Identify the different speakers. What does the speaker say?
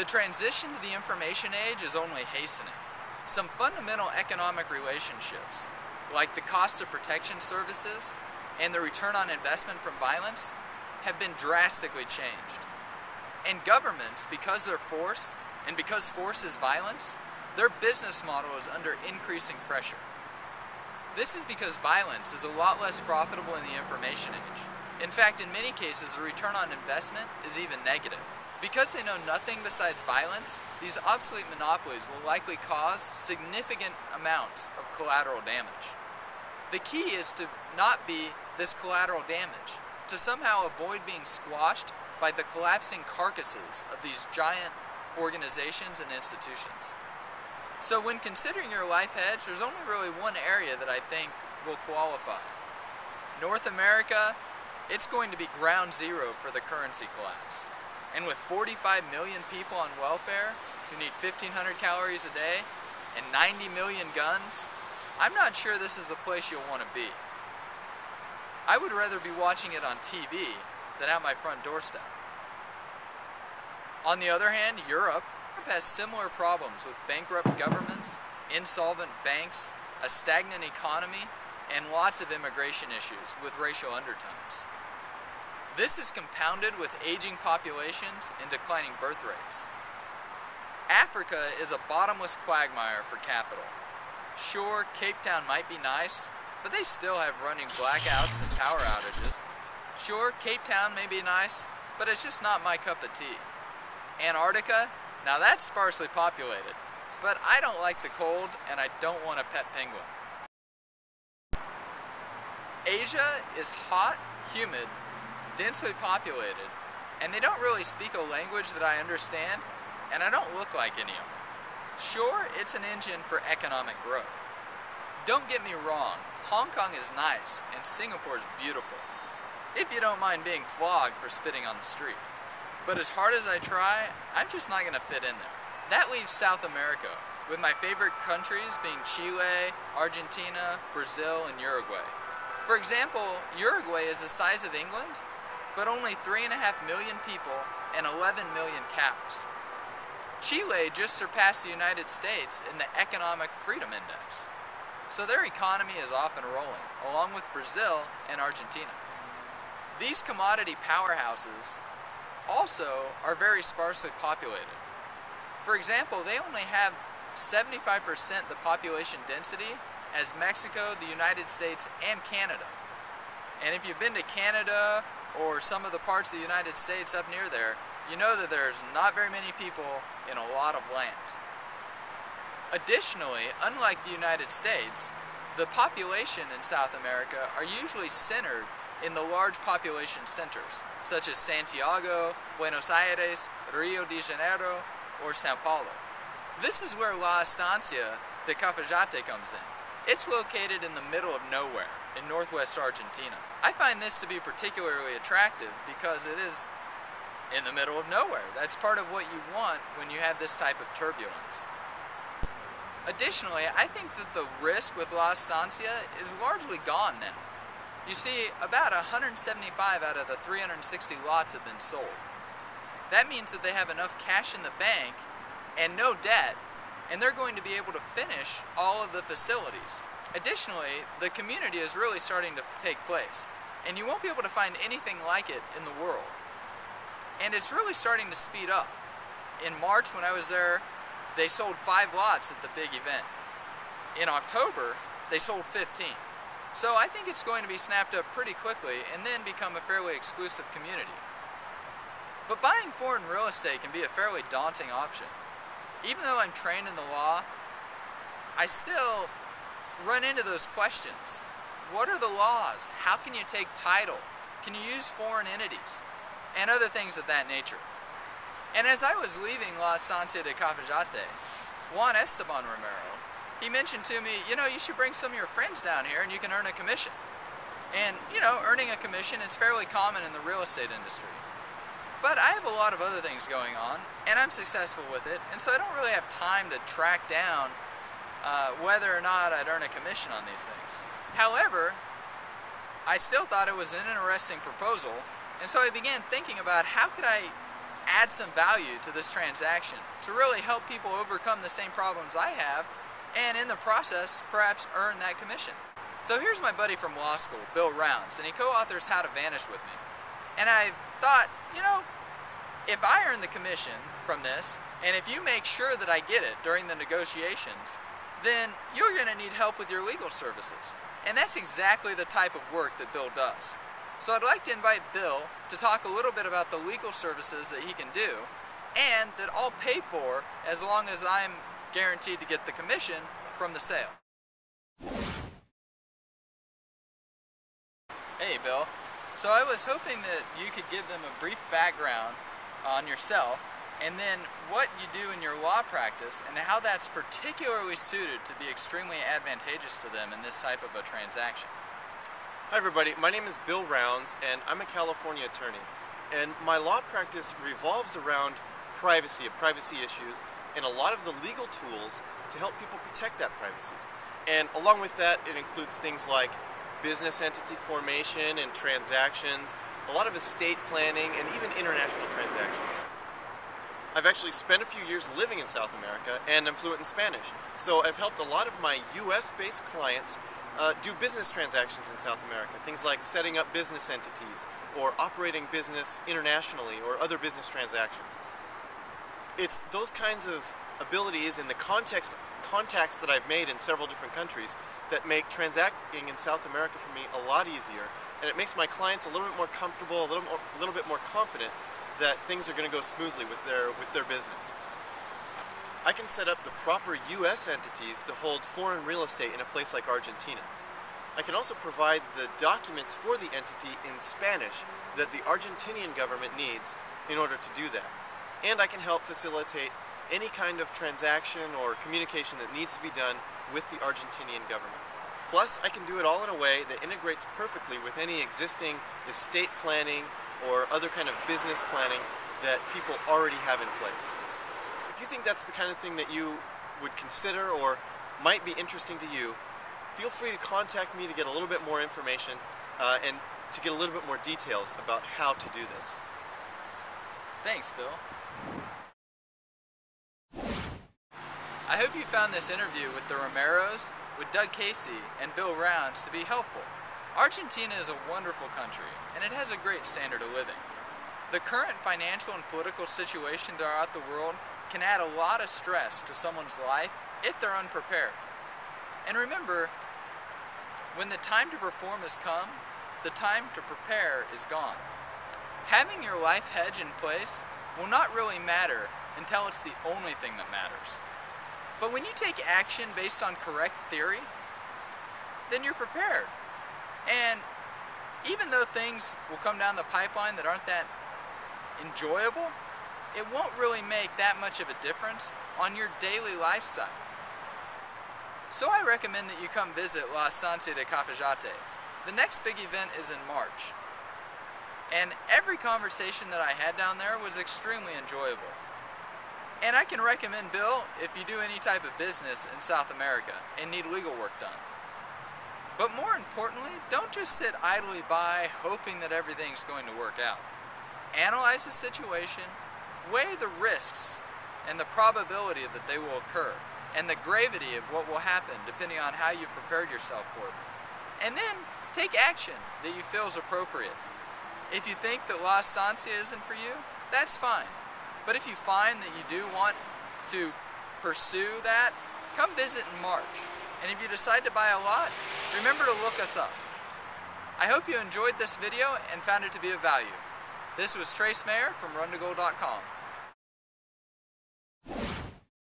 Speaker 1: The transition to the information age is only hastening. Some fundamental economic relationships, like the cost of protection services and the return on investment from violence, have been drastically changed. And governments, because they're force, and because force is violence, their business model is under increasing pressure. This is because violence is a lot less profitable in the information age. In fact, in many cases, the return on investment is even negative. Because they know nothing besides violence, these obsolete monopolies will likely cause significant amounts of collateral damage. The key is to not be this collateral damage, to somehow avoid being squashed by the collapsing carcasses of these giant organizations and institutions. So when considering your life hedge, there's only really one area that I think will qualify. North America, it's going to be ground zero for the currency collapse. And with 45 million people on welfare who need 1,500 calories a day and 90 million guns, I'm not sure this is the place you'll want to be. I would rather be watching it on TV than at my front doorstep. On the other hand, Europe has similar problems with bankrupt governments, insolvent banks, a stagnant economy, and lots of immigration issues with racial undertones. This is compounded with aging populations and declining birth rates. Africa is a bottomless quagmire for capital. Sure, Cape Town might be nice, but they still have running blackouts and power outages. Sure, Cape Town may be nice, but it's just not my cup of tea. Antarctica, now that's sparsely populated, but I don't like the cold and I don't want a pet penguin. Asia is hot, humid, densely populated, and they don't really speak a language that I understand, and I don't look like any of them. Sure, it's an engine for economic growth. Don't get me wrong, Hong Kong is nice, and Singapore is beautiful. If you don't mind being flogged for spitting on the street. But as hard as I try, I'm just not going to fit in there. That leaves South America, with my favorite countries being Chile, Argentina, Brazil, and Uruguay. For example, Uruguay is the size of England, but only 3.5 million people and 11 million cows. Chile just surpassed the United States in the Economic Freedom Index. So their economy is off and rolling, along with Brazil and Argentina. These commodity powerhouses also are very sparsely populated. For example, they only have 75% the population density as Mexico, the United States, and Canada. And if you've been to Canada or some of the parts of the United States up near there, you know that there's not very many people in a lot of land. Additionally, unlike the United States, the population in South America are usually centered in the large population centers, such as Santiago, Buenos Aires, Rio de Janeiro, or Sao Paulo. This is where La Estancia de Cafayate comes in. It's located in the middle of nowhere in northwest Argentina. I find this to be particularly attractive because it is in the middle of nowhere. That's part of what you want when you have this type of turbulence. Additionally, I think that the risk with La Estancia is largely gone now. You see, about 175 out of the 360 lots have been sold. That means that they have enough cash in the bank and no debt, and they're going to be able to finish all of the facilities. Additionally, the community is really starting to take place, and you won't be able to find anything like it in the world. And it's really starting to speed up. In March, when I was there, they sold five lots at the big event. In October, they sold 15. So I think it's going to be snapped up pretty quickly and then become a fairly exclusive community. But buying foreign real estate can be a fairly daunting option. Even though I'm trained in the law, I still run into those questions. What are the laws? How can you take title? Can you use foreign entities? And other things of that nature. And as I was leaving La Estancia de Cafayate, Juan Esteban Romero, he mentioned to me, you know, you should bring some of your friends down here and you can earn a commission. And, you know, earning a commission is fairly common in the real estate industry. But I have a lot of other things going on, and I'm successful with it, and so I don't really have time to track down uh, whether or not I'd earn a commission on these things. However, I still thought it was an interesting proposal, and so I began thinking about how could I add some value to this transaction to really help people overcome the same problems I have and in the process perhaps earn that commission. So here's my buddy from law school, Bill Rounds, and he co-authors How to Vanish with me. And I thought, you know, if I earn the commission from this, and if you make sure that I get it during the negotiations, then you're going to need help with your legal services. And that's exactly the type of work that Bill does. So I'd like to invite Bill to talk a little bit about the legal services that he can do and that I'll pay for as long as I'm guaranteed to get the commission from the sale. Hey Bill, so I was hoping that you could give them a brief background on yourself and then what you do in your law practice and how that's particularly suited to be extremely advantageous to them in this type of a transaction.
Speaker 2: Hi everybody, my name is Bill Rounds and I'm a California attorney. And my law practice revolves around privacy privacy issues and a lot of the legal tools to help people protect that privacy. And along with that, it includes things like business entity formation and transactions, a lot of estate planning, and even international transactions. I've actually spent a few years living in South America and I'm fluent in Spanish. So I've helped a lot of my US based clients uh, do business transactions in South America. Things like setting up business entities or operating business internationally or other business transactions. It's those kinds of abilities in the context contacts that I've made in several different countries that make transacting in South America for me a lot easier and it makes my clients a little bit more comfortable, a little, more, a little bit more confident that things are going to go smoothly with their, with their business. I can set up the proper U.S. entities to hold foreign real estate in a place like Argentina. I can also provide the documents for the entity in Spanish that the Argentinian government needs in order to do that. And I can help facilitate any kind of transaction or communication that needs to be done with the Argentinian government. Plus, I can do it all in a way that integrates perfectly with any existing estate planning or other kind of business planning that people already have in place. If you think that's the kind of thing that you would consider or might be interesting to you, feel free to contact me to get a little bit more information uh, and to get a little bit more details about how to do this.
Speaker 1: Thanks, Bill. I hope you found this interview with the Romeros, with Doug Casey, and Bill Rounds to be helpful. Argentina is a wonderful country, and it has a great standard of living. The current financial and political situation throughout the world can add a lot of stress to someone's life if they're unprepared. And remember, when the time to perform has come, the time to prepare is gone. Having your life hedge in place will not really matter until it's the only thing that matters. But when you take action based on correct theory, then you're prepared. And even though things will come down the pipeline that aren't that enjoyable, it won't really make that much of a difference on your daily lifestyle. So I recommend that you come visit La Estancia de Cafayate. The next big event is in March. And every conversation that I had down there was extremely enjoyable. And I can recommend Bill if you do any type of business in South America and need legal work done. But more importantly, don't just sit idly by hoping that everything's going to work out. Analyze the situation, weigh the risks and the probability that they will occur, and the gravity of what will happen depending on how you've prepared yourself for them. And then take action that you feel is appropriate. If you think that La Estancia isn't for you, that's fine. But if you find that you do want to pursue that, come visit in March. And if you decide to buy a lot, remember to look us up. I hope you enjoyed this video and found it to be of value. This was Trace Mayer from runtogold.com.